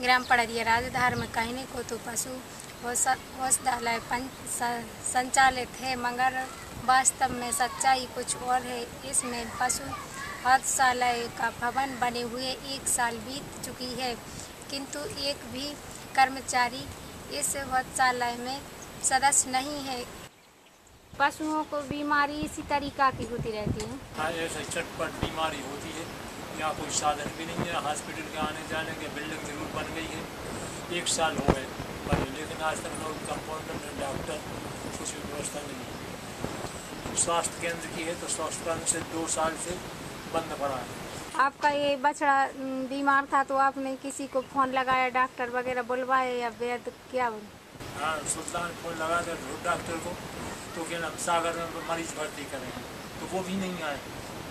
ग्राम पड़रिया में कहने को तो पशु औषधालय संचालित है, मगर वास्तव में सच्चाई कुछ और है। इसमें पशु औषधालय का भवन बने हुए एक साल बीत चुकी है, किंतु एक भी कर्मचारी इस औषधालय में सदस्य नहीं है। पशुओं को बीमारी इसी तरीका की होती रहती है। हाँ ऐसे चटपट बीमारी होती है। यहाँ कोई साधन भी नहीं है। हॉस्पिटल के आने जाने के बिल्डिंग ज़रूर बन गई है। एक साल हो गए बने लेकिन आज तक लोग कंपाउंडर डॉक्टर कुछ भी व्यवस्था नहीं है। स्वास्थ्य केंद्र की है तो स्वास्थ्य केंद्र से दो साल से बंद पड़ा है। आपका ये बछड़ा बीमार था तो आपने किसी को फ़ोन लगाया डॉक्टर वगैरह बुलवाए या वैद क्या हाँ सुल्तान फ़ोन लगा कर डॉक्टर को तो क्या सागर में मरीज़ भर्ती करें। तो वो भी नहीं आए।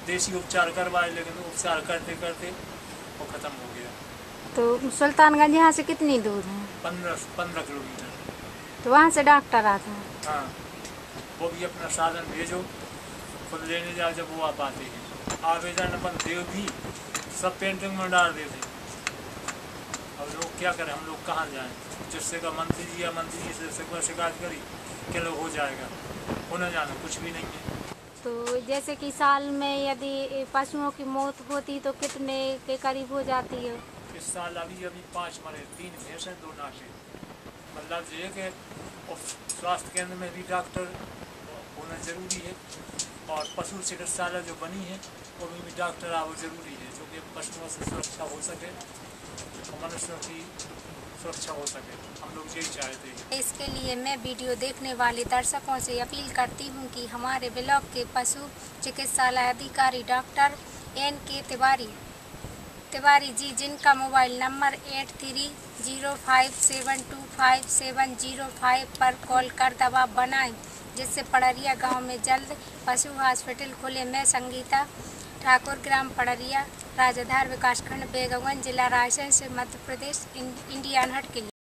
देसी उपचार करवाए लेकिन उपचार करते करते वो ख़त्म हो गया। तो सुल्तानगंज यहाँ से कितनी दूर है? पंद्रह पंद्रह किलोमीटर। तो वहाँ से डॉक्टर आता है? हाँ वो भी अपना साधन भेजो खुद लेने जाओ जब वो आप आते हैं। आवेदन अपन देव भी सब पेंटिंग में डाल देते अब लोग क्या करें हम लोग कहाँ जाएँ? जिससे का मंत्री जी या मंत्री जी से शिकायत करी कि लोग हो जाएगा। होना जाना कुछ भी नहीं है। तो जैसे कि साल में यदि पशुओं की मौत होती तो कितने के करीब हो जाती है? इस साल अभी अभी पाँच मरे, तीन भैंस हैं, दो नाके मतलब ये कि स्वास्थ्य केंद्र में भी डॉक्टर होना ज़रूरी है, और पशु चिकित्सालय जो बनी है, वो भी डॉक्टर आओ ज़रूरी है, जो कि पशुओं से सुरक्षा हो सके मनुष्यों की सुरक्षा हो सके, हम लोग यही चाहते हैं। इसके लिए मैं वीडियो देखने वाले दर्शकों से अपील करती हूँ कि हमारे ब्लॉक के पशु चिकित्सालय अधिकारी डॉक्टर एन के तिवारी तिवारी जी, जिनका mobile number eight three zero five seven two five seven zero five पर कॉल कर दबाव बनाएँ, जिससे पड़रिया गाँव में जल्द पशु हॉस्पिटल खुले। मैं संगीता ठाकुर, ग्राम पड़रिया। राजधार विकासखंड बेगमगंज जिला रायसेन से मध्य प्रदेश इंडिया हट के लिए।